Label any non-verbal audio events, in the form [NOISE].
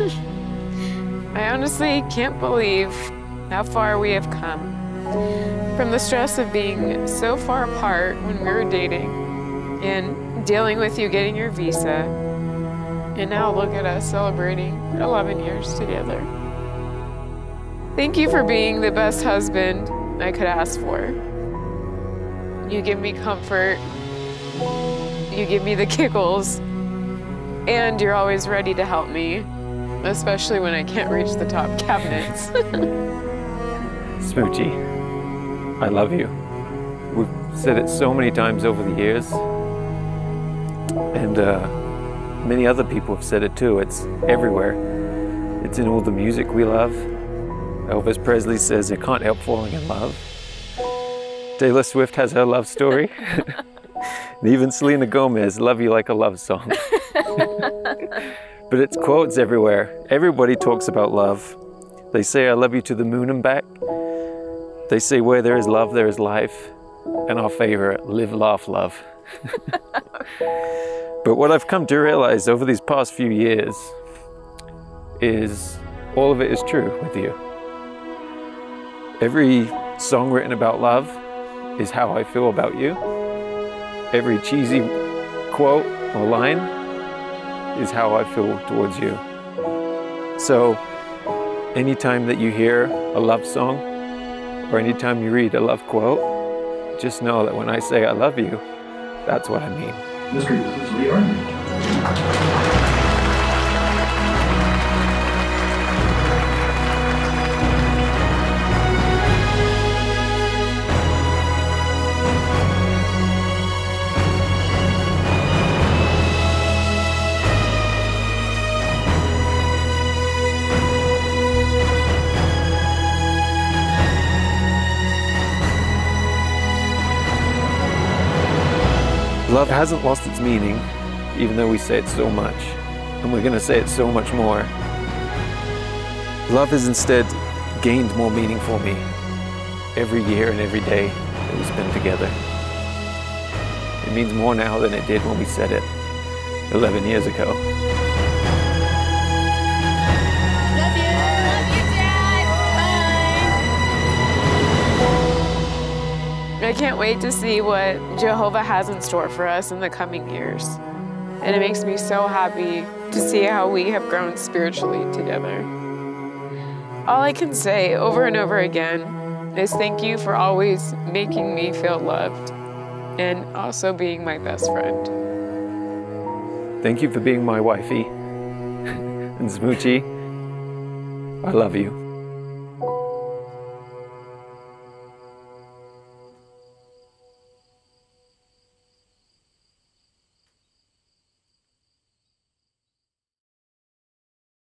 [LAUGHS] I honestly can't believe how far we have come. From the stress of being so far apart when we were dating and dealing with you getting your visa. And now look at us celebrating 11 years together. Thank you for being the best husband I could ask for. You give me comfort. You give me the giggles. And you're always ready to help me, especially when I can't reach the top [LAUGHS] cabinets. Smoochie, I love you. We've said it so many times over the years, and uh, many other people have said it too. It's everywhere. It's in all the music we love. Elvis Presley says, I can't help falling in love. Taylor Swift has her love story. [LAUGHS] and even Selena Gomez, Love You Like a Love Song. [LAUGHS] [LAUGHS] but it's quotes everywhere. Everybody talks about love. They say, I love you to the moon and back. They say, where there is love, there is life. And our favorite, live, laugh, love. [LAUGHS] but what I've come to realize over these past few years is all of it is true with you. Every song written about love is how I feel about you. Every cheesy quote or line is how I feel towards you. So anytime that you hear a love song or anytime you read a love quote, just know that when I say I love you, that's what I mean. Love hasn't lost its meaning, even though we say it so much, and we're going to say it so much more. Love has instead gained more meaning for me every year and every day that we spend together. It means more now than it did when we said it 11 years ago. I can't wait to see what Jehovah has in store for us in the coming years. And it makes me so happy to see how we have grown spiritually together. All I can say over and over again is thank you for always making me feel loved and also being my best friend. Thank you for being my wifey [LAUGHS] and Smoochie. I love you.